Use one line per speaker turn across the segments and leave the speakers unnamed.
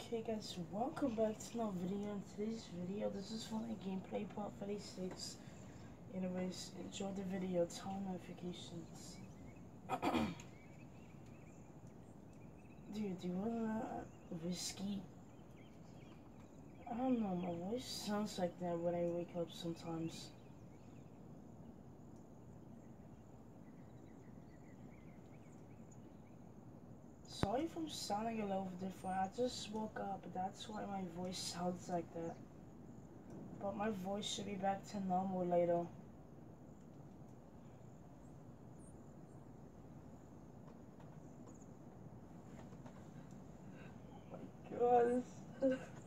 Okay guys, welcome back to another video. In today's video, this is Fortnite gameplay part 36. Anyways, enjoy the video, turn notifications. Dude, do you wanna risky? I don't know, my voice sounds like that when I wake up sometimes. Sorry if I'm sounding a little different. I just woke up. That's why my voice sounds like that. But my voice should be back to normal later. Oh my god.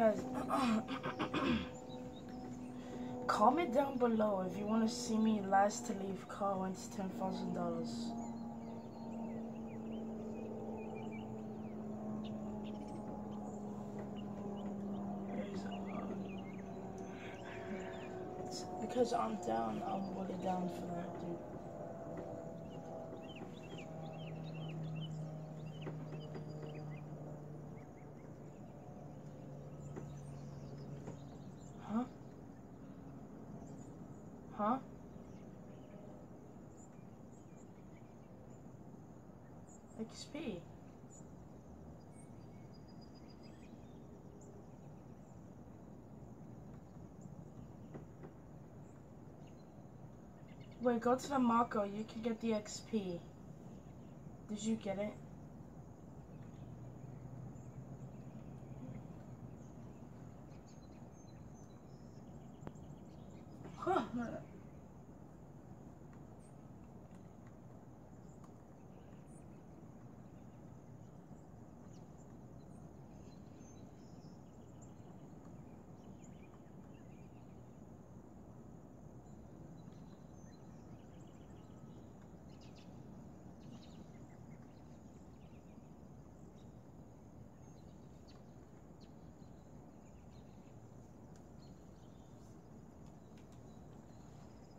guys. Comment down below if you want to see me last to leave car wins ten thousand dollars. Because I'm down. I'm really down for that dude Huh? Huh? XP. Wait, go to the Mako. You can get the XP. Did you get it? Huh.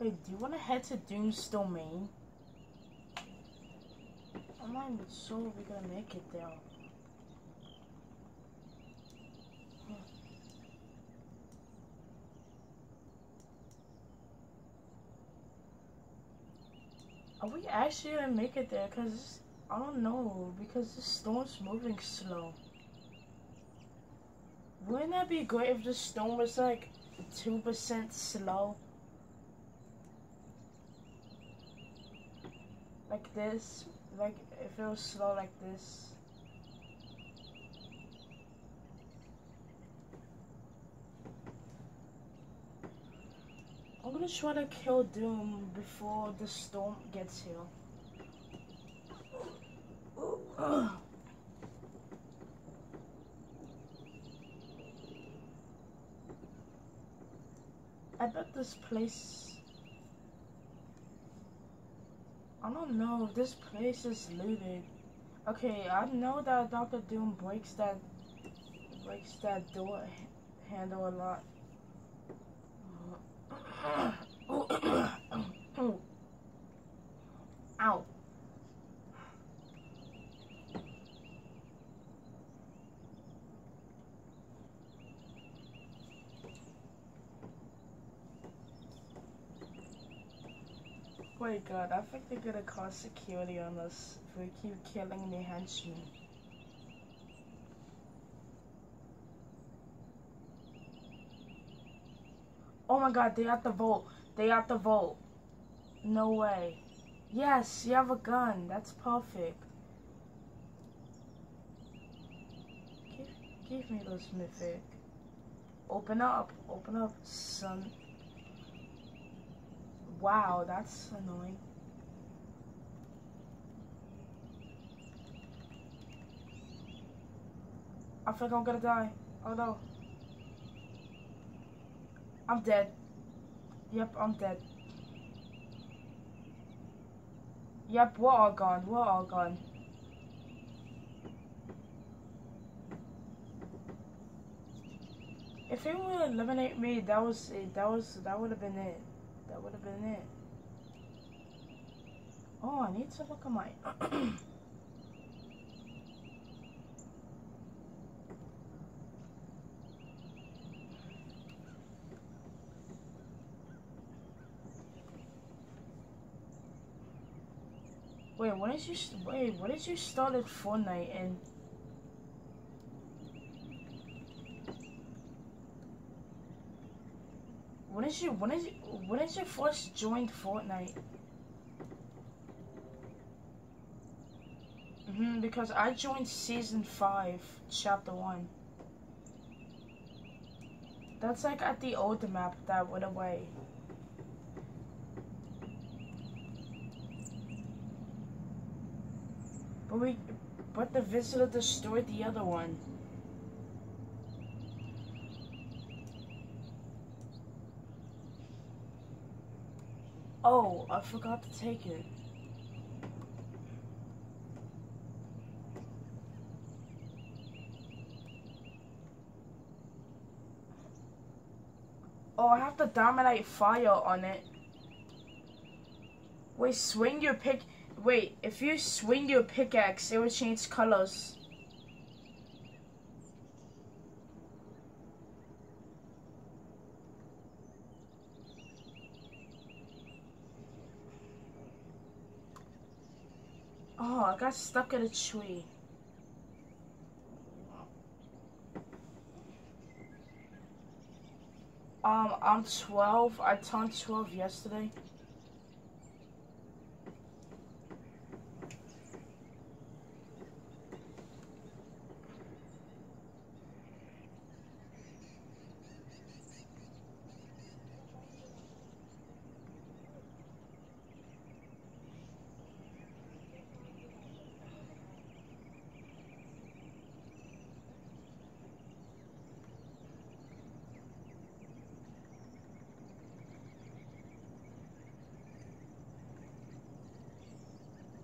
Wait, do you want to head to Doomstone, Domain? Oh I'm not even sure we're gonna make it there. Are we actually gonna make it there? Cause I don't know. Because the storm's moving slow. Wouldn't that be great if the storm was like two percent slow? Like this, like if it was slow like this. I'm gonna try to kill Doom before the storm gets here. I bet this place... I don't know this place is looted. Okay, I know that Doctor Doom breaks that breaks that door handle a lot. Wait, God, I think they're gonna call security on us if we keep killing the henchmen. Oh my god, they have to vote. They have to vote. No way. Yes, you have a gun. That's perfect. Give, give me those mythic. Open up. Open up, son. Wow, that's annoying. I think I'm gonna die. Oh no. I'm dead. Yep, I'm dead. Yep, we're all gone. We're all gone. If it would eliminate me, that was it. That was that would have been it. That would have been it. Oh, I need to look at my. wait, when did you wait? When did you start at Fortnite and? When did you when did you when did you first join Fortnite? Mm hmm because I joined season five, chapter one. That's like at the old map that went away. But we but the visitor destroyed the other one. Oh, I forgot to take it. Oh, I have to dominate fire on it. Wait, swing your pick. Wait, if you swing your pickaxe, it will change colors. Oh, I got stuck in a tree. Um, I'm 12. I turned 12 yesterday.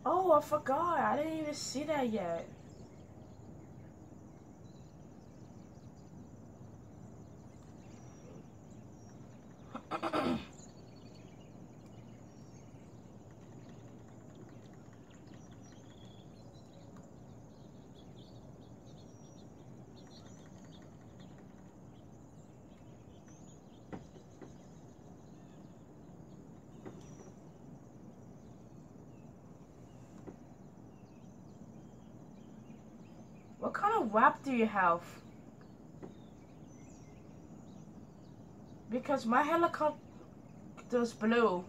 Oh, I forgot. I didn't even see that yet. What kind of wrap do you have? Because my helicopter is blue.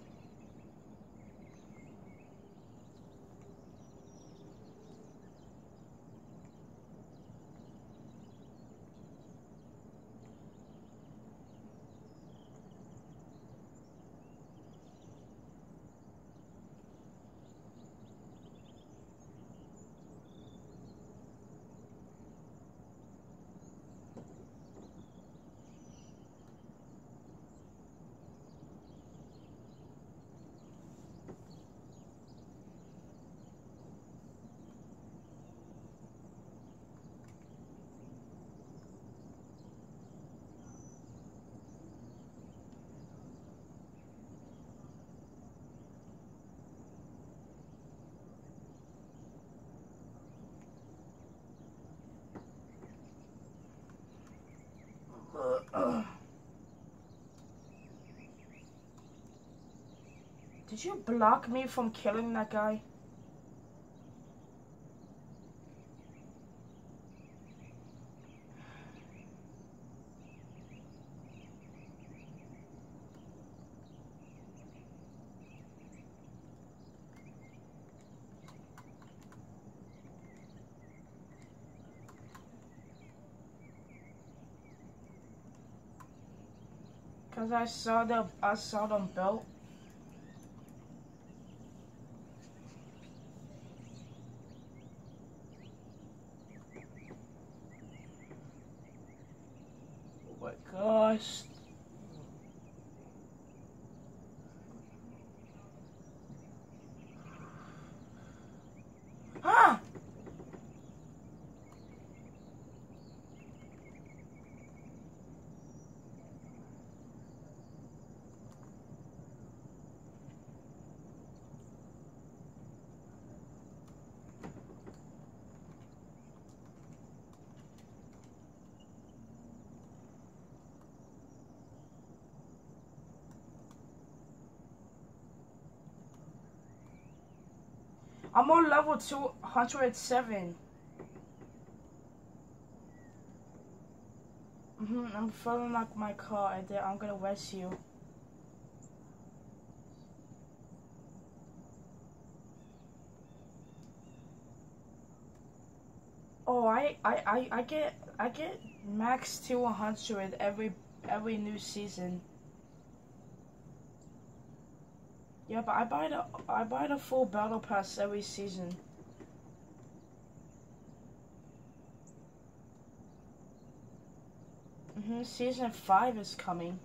Did you block me from killing that guy? Cause I saw the I saw them built. Oh my gosh. Ah! I'm on level 207. hmm I'm filling up my car and then I'm gonna rest you. Oh, I, I, I, I get I get max to 100 every every new season. Yeah, but I buy the I buy the full battle pass every season. Mhm, season five is coming.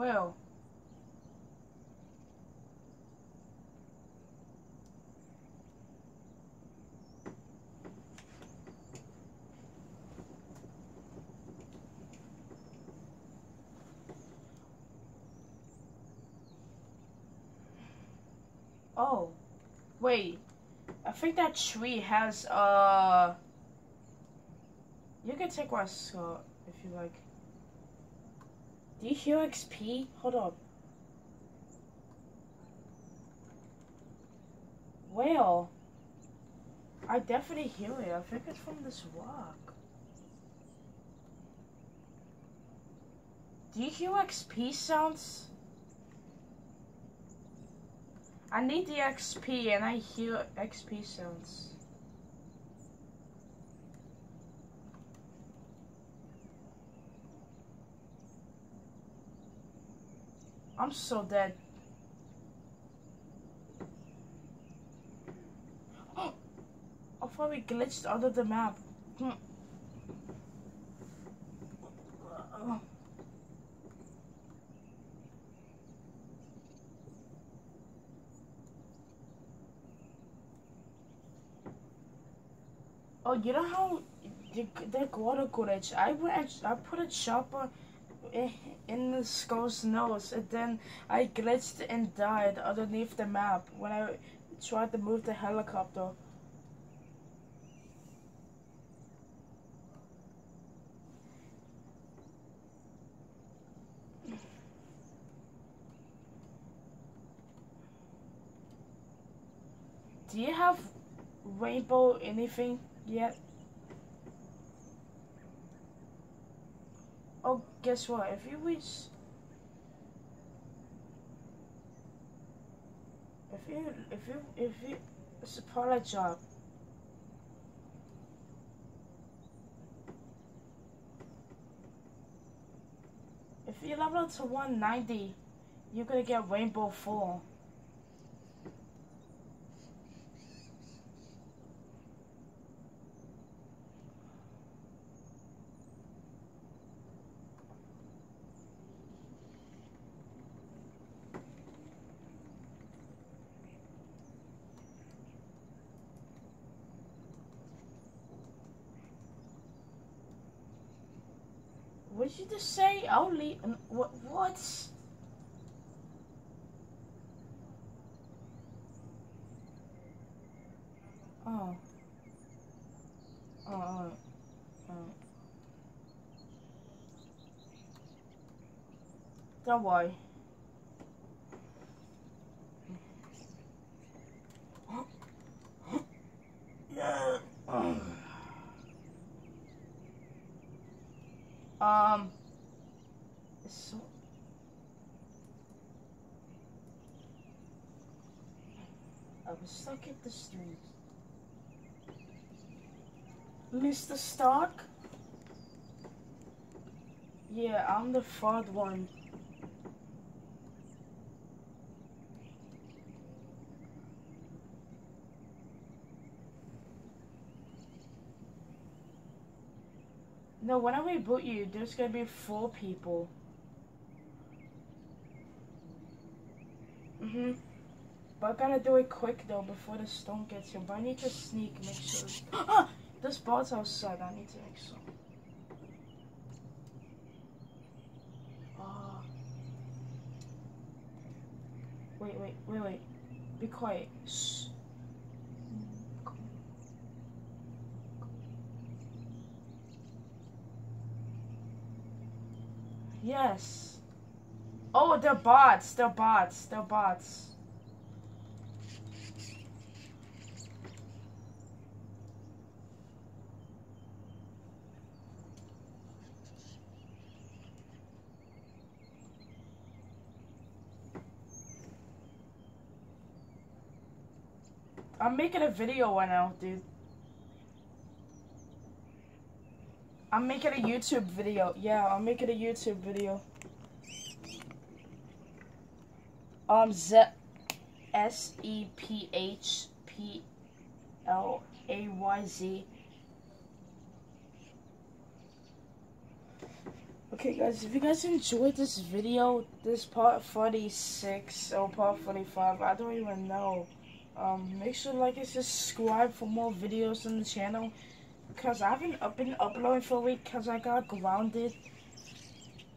Well. Oh, wait. I think that tree has, uh... You can take my skirt if you like. Do you hear XP? Hold on. Well, I definitely hear it. I think it's from this rock. Do you hear XP sounds? I need the XP and I hear XP sounds. I'm so dead. Oh! I thought we glitched out of the map. Oh, you know how the, the water glitch? I went, I put a chopper the skull's nose, and then I glitched and died underneath the map when I tried to move the helicopter. Do you have rainbow anything yet? Oh, guess what? If you reach... If you, if you, if you, it's a pilot job. If you level to 190, you're gonna get Rainbow 4. Just say? I'll. What? What? Oh. Oh, oh, oh. Don't worry. yeah. Um. So. Stuck at the street. Mr. Stark? Yeah, I'm the third one. No, when I reboot you, there's gonna be four people. Mm-hmm. But I gotta do it quick though before the stone gets here. But I need to sneak, make sure. Ah! This bot's outside. I need to make some. Uh, wait, wait, wait, wait. Be quiet. Shh. Yes. Oh, they're bots. They're bots. They're bots. I'm making a video right now, dude. I'm making a YouTube video. Yeah, I'm making a YouTube video. Um, Z S E P H P L A Y Z. Okay, guys, if you guys enjoyed this video, this part 46 or part 45, I don't even know. Um, make sure to like and subscribe for more videos on the channel. Because I haven't been uploading for a week because I got grounded.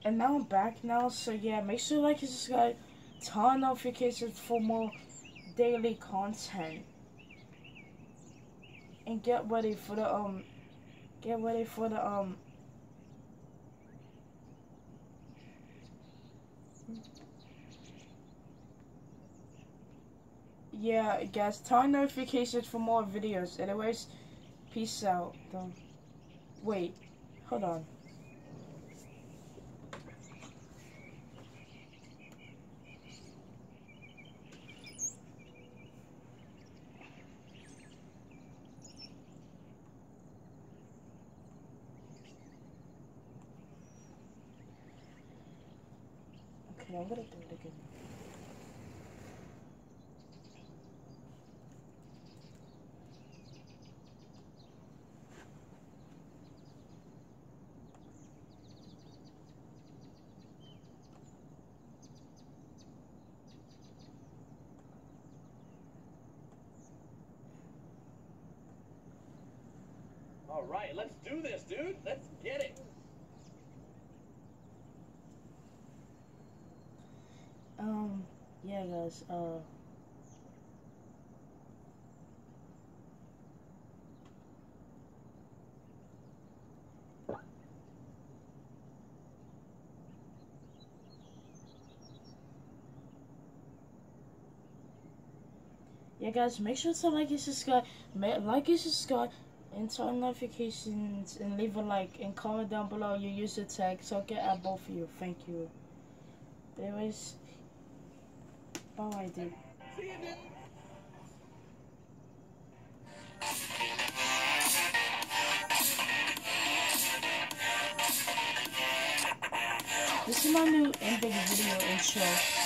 And now I'm back now. So yeah, make sure to like and subscribe. Turn on notifications for more daily content. And get ready for the, um, get ready for the, um, yeah, guys, turn notifications for more videos. Anyways, peace out. Wait. Hold on. Okay, I'm gonna do it again.
All right, let's do this, dude. Let's get it.
Um, yeah, guys, uh, yeah, guys, make sure to like and subscribe, like and subscribe, turn notifications, and leave a like, and comment down below your user tag, so I can add both of you. Thank you. Bye, dude.
See you, dude.
This is my new ending video intro.